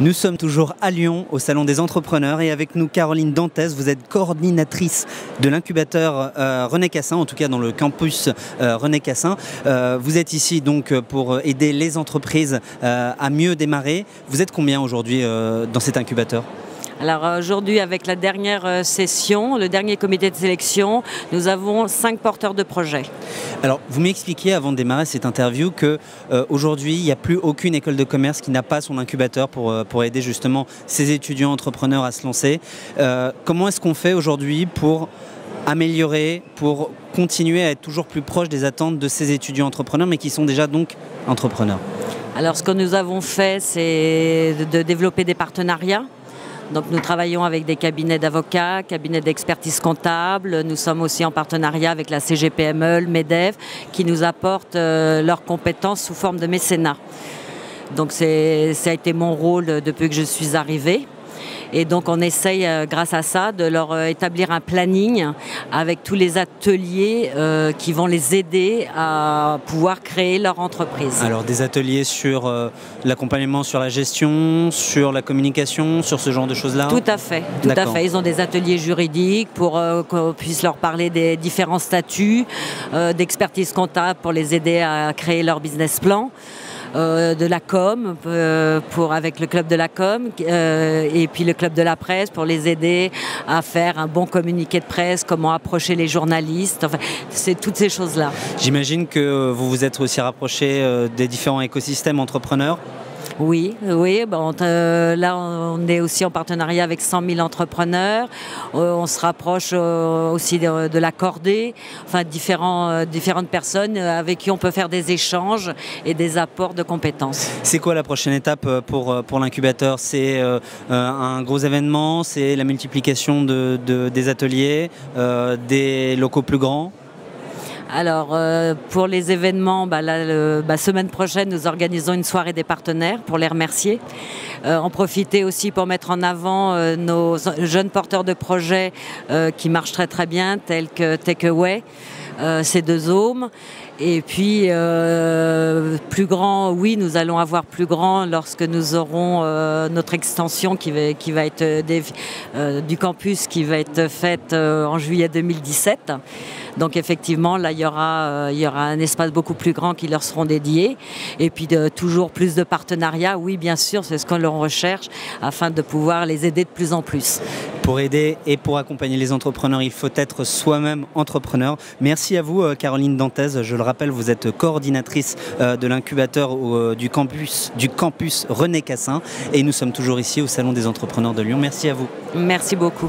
Nous sommes toujours à Lyon, au Salon des entrepreneurs, et avec nous Caroline Dantès, vous êtes coordinatrice de l'incubateur euh, René Cassin, en tout cas dans le campus euh, René Cassin. Euh, vous êtes ici donc pour aider les entreprises à mieux démarrer. Vous êtes combien aujourd'hui dans cet incubateur? Alors aujourd'hui, avec la dernière session, le dernier comité de sélection, nous avons cinq porteurs de projets. Alors, vous m'expliquiez avant de démarrer cette interview que aujourd'hui, il n'y a plus aucune école de commerce qui n'a pas son incubateur pour, pour aider justement ces étudiants entrepreneurs à se lancer. comment est-ce qu'on fait aujourd'hui pour améliorer, pour continuer à être toujours plus proche des attentes de ces étudiants entrepreneurs, mais qui sont déjà donc entrepreneurs? Alors ce que nous avons fait, c'est de développer des partenariats donc nous travaillons avec des cabinets d'avocats, cabinets d'expertise comptable. Nous sommes aussi en partenariat avec la CGPME, le MEDEV, qui nous apportent euh, leurs compétences sous forme de mécénat. Donc ça a été mon rôle depuis que je suis arrivée. Et donc on essaye, euh, grâce à ça, de leur euh, établir un planning avec tous les ateliers euh, qui vont les aider à pouvoir créer leur entreprise. Alors des ateliers sur l'accompagnement sur la gestion, sur la communication, sur ce genre de choses-là? Tout à fait, tout à fait. Ils ont des ateliers juridiques pour qu'on puisse leur parler des différents statuts, d'expertise comptable pour les aider à créer leur business plan. Euh, de la com euh, pour, avec le club de la com euh, et puis le club de la presse pour les aider à faire un bon communiqué de presse, comment approcher les journalistes, enfin, c'est toutes ces choses-là. J'imagine que vous vous êtes aussi rapproché des différents écosystèmes entrepreneurs oui, oui. Euh, là, on est aussi en partenariat avec 100 000 entrepreneurs. Euh, on se rapproche euh, aussi de, Cordée, enfin différentes personnes avec qui on peut faire des échanges et des apports de compétences. C'est quoi la prochaine étape pour, l'incubateur? C'est un gros événement? C'est la multiplication de, des ateliers, des locaux plus grands? Alors, euh, pour les événements, bah, la bah, semaine prochaine, nous organisons une soirée des partenaires pour les remercier. Euh, en profiter aussi pour mettre en avant euh, nos jeunes porteurs de projets qui marchent très très bien, tels que Takeaway, ces deux hommes. Et puis, plus grand, oui, nous allons avoir plus grand lorsque nous aurons notre extension qui va, être du campus qui va être faite en juillet 2017. Donc effectivement, là, il y, aura, euh, y aura un espace beaucoup plus grand qui leur seront dédiés. Et puis toujours plus de partenariats, oui, bien sûr, c'est ce qu'on leur recherche afin de pouvoir les aider de plus en plus. Pour aider et pour accompagner les entrepreneurs, il faut être soi-même entrepreneur. Merci à vous, euh, Caroline Dantez. Je le rappelle, vous êtes coordinatrice euh, de l'incubateur du campus, du campus René Cassin. Et nous sommes toujours ici au Salon des entrepreneurs de Lyon. Merci à vous. Merci beaucoup.